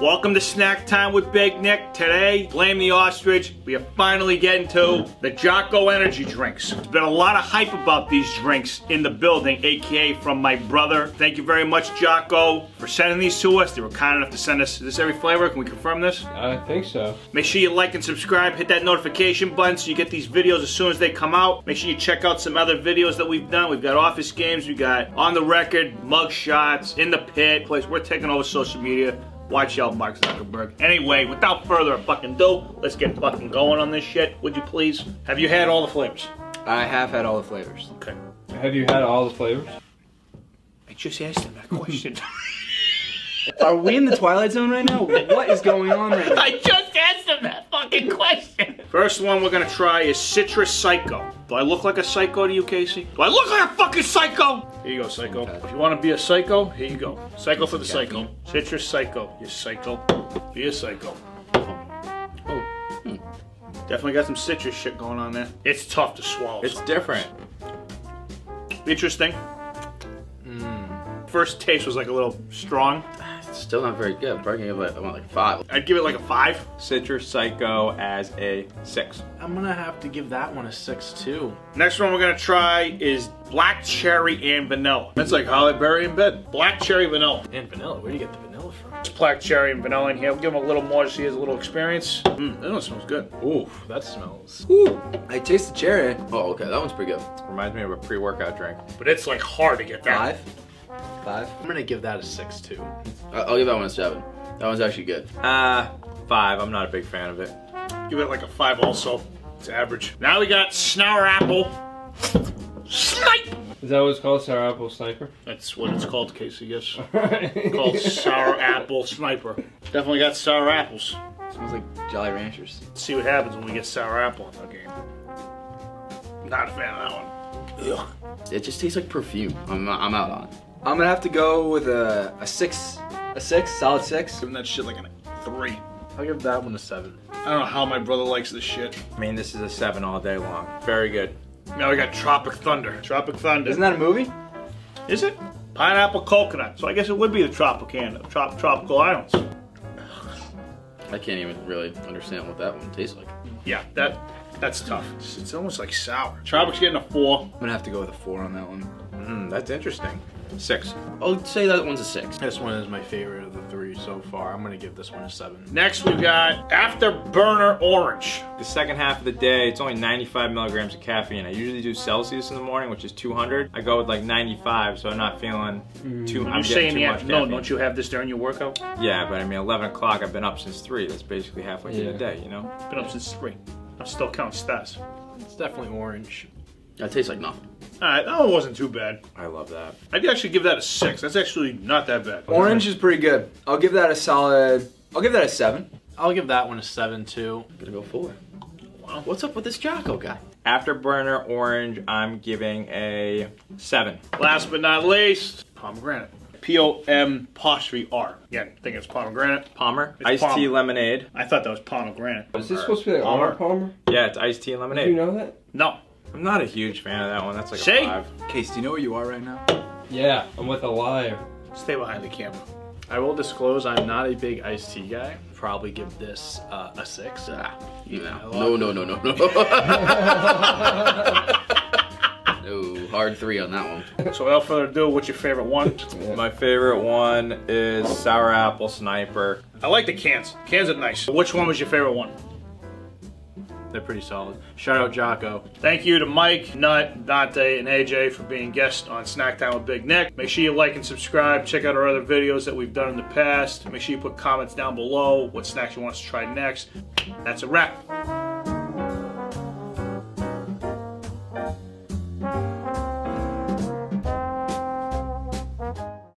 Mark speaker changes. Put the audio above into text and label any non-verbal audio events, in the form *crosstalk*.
Speaker 1: Welcome to Snack Time with Big Nick. Today, Blame the Ostrich. We are finally getting to the Jocko Energy Drinks. There's been a lot of hype about these drinks in the building, aka from my brother. Thank you very much, Jocko, for sending these to us. They were kind enough to send us. Is this every flavor? Can we confirm this?
Speaker 2: I think so.
Speaker 1: Make sure you like and subscribe, hit that notification button so you get these videos as soon as they come out. Make sure you check out some other videos that we've done. We've got office games, we got on the record, mug shots, in the pit, place. We're taking over social media. Watch out, Mark Zuckerberg. Anyway, without further fucking ado, let's get fucking going on this shit, would you please? Have you had all the flavors?
Speaker 3: I have had all the flavors.
Speaker 1: Okay.
Speaker 2: Have you had all the flavors?
Speaker 1: I just asked him that question. *laughs*
Speaker 3: Are we in the Twilight Zone right now? What is going on right now?
Speaker 1: I just asked him that fucking question. First one we're gonna try is Citrus Psycho. Do I look like a psycho to you, Casey? Do I look like a fucking psycho? Here you go, psycho.
Speaker 3: Okay.
Speaker 1: If you want to be a psycho, here you go. Psycho for the psycho. Citrus Psycho. You psycho. Be a psycho.
Speaker 3: Oh, hmm.
Speaker 1: Definitely got some citrus shit going on there. It's tough to swallow.
Speaker 4: It's different.
Speaker 1: interesting. First taste was like a little strong.
Speaker 5: It's still not very good. Probably give it, I want like five.
Speaker 1: I'd give it like a five.
Speaker 4: Citrus Psycho as a six.
Speaker 6: I'm gonna have to give that one a six too.
Speaker 1: Next one we're gonna try is black cherry and vanilla. That's like Halle Berry in bed. Black cherry vanilla.
Speaker 6: And vanilla. Where do you get the vanilla from?
Speaker 1: It's black cherry and vanilla in here. We'll give him a little more so he has a little experience. Mmm, that one smells good.
Speaker 6: Ooh, that smells.
Speaker 3: Ooh, I taste the cherry.
Speaker 5: Oh, okay, that one's pretty good.
Speaker 4: Reminds me of a pre-workout drink.
Speaker 1: But it's like hard to get that.
Speaker 3: Five. Five.
Speaker 6: I'm gonna give that a six too.
Speaker 5: I- I'll give that one a seven. That one's actually good.
Speaker 4: Uh, five. I'm not a big fan of it.
Speaker 1: Give it like a five also. It's average. Now we got Snour Apple. Snipe!
Speaker 2: Is that what it's called? Sour Apple Sniper?
Speaker 1: That's what it's called, Casey, yes. *laughs* called Sour Apple Sniper. Definitely got sour apples.
Speaker 3: Smells like Jolly Ranchers.
Speaker 1: Let's see what happens when we get sour apple in the game. Not a fan of that one. Ugh.
Speaker 5: It just tastes like perfume. I'm, I'm out on it.
Speaker 3: I'm gonna have to go with a, a six. A six, solid six.
Speaker 1: Giving that shit like a three.
Speaker 6: I'll give that one a seven.
Speaker 1: I don't know how my brother likes this shit.
Speaker 4: I mean, this is a seven all day long. Very good.
Speaker 1: Now we got Tropic Thunder. Tropic Thunder.
Speaker 3: Isn't that a movie?
Speaker 1: Is it? Pineapple coconut. So I guess it would be the Tropican, trop, tropical islands.
Speaker 5: I can't even really understand what that one tastes like.
Speaker 1: Yeah, that that's tough. It's, it's almost like sour. Tropic's getting a four.
Speaker 3: I'm gonna have to go with a four on that one.
Speaker 4: Mm, that's interesting. Six.
Speaker 5: I'll say that one's a six.
Speaker 6: This one is my favorite of the three so far. I'm gonna give this one a seven.
Speaker 1: Next we've got Afterburner Orange.
Speaker 4: The second half of the day, it's only 95 milligrams of caffeine. I usually do Celsius in the morning, which is 200. I go with like 95, so I'm not feeling too. I'm
Speaker 1: I'm
Speaker 4: getting
Speaker 1: saying
Speaker 4: too
Speaker 1: the
Speaker 4: much
Speaker 1: after- no, don't you have this during your workout?
Speaker 4: Yeah, but I mean, 11 o'clock. I've been up since three. That's basically halfway through the day. You know.
Speaker 1: Been up since three. I still count stars.
Speaker 6: It's definitely orange.
Speaker 5: That tastes like nothing.
Speaker 1: Alright, that one wasn't too bad.
Speaker 4: I love that.
Speaker 1: I'd actually give that a six. That's actually not that bad.
Speaker 3: Orange is pretty good. I'll give that a solid. I'll give that a seven.
Speaker 6: I'll give that one a seven too.
Speaker 5: I'm gonna go four. Wow. What's up with this Jocko guy?
Speaker 4: Afterburner Orange, I'm giving a seven.
Speaker 1: Last but not least, pomegranate. P O M apostrophe R. Again, I think it's pomegranate.
Speaker 4: Palmer,
Speaker 1: It's
Speaker 4: iced tea lemonade.
Speaker 1: I thought that was pomegranate.
Speaker 2: Is this supposed to be like
Speaker 1: Palmer.
Speaker 2: Palmer?
Speaker 4: Yeah, it's iced tea and lemonade.
Speaker 2: Do you know that?
Speaker 1: No.
Speaker 4: I'm not a huge fan of that one. That's like
Speaker 1: See?
Speaker 4: a five.
Speaker 3: Case, do you know where you are right now?
Speaker 2: Yeah, I'm with a liar.
Speaker 1: Stay behind the camera.
Speaker 6: I will disclose I'm not a big iced tea guy. Probably give this uh, a six.
Speaker 5: Ah, you
Speaker 6: Yeah,
Speaker 5: know. No, no, no, no, no. no, *laughs* *laughs* *laughs* hard three on that one.
Speaker 1: So without further ado, what's your favorite one?
Speaker 4: My favorite one is Sour Apple Sniper.
Speaker 1: I like the cans. Cans are nice. Which one was your favorite one?
Speaker 6: They're pretty solid. Shout out Jocko.
Speaker 1: Thank you to Mike, Nut, Dante, and AJ for being guests on Snack Time with Big Nick. Make sure you like and subscribe. Check out our other videos that we've done in the past. Make sure you put comments down below what snacks you want us to try next. That's a wrap.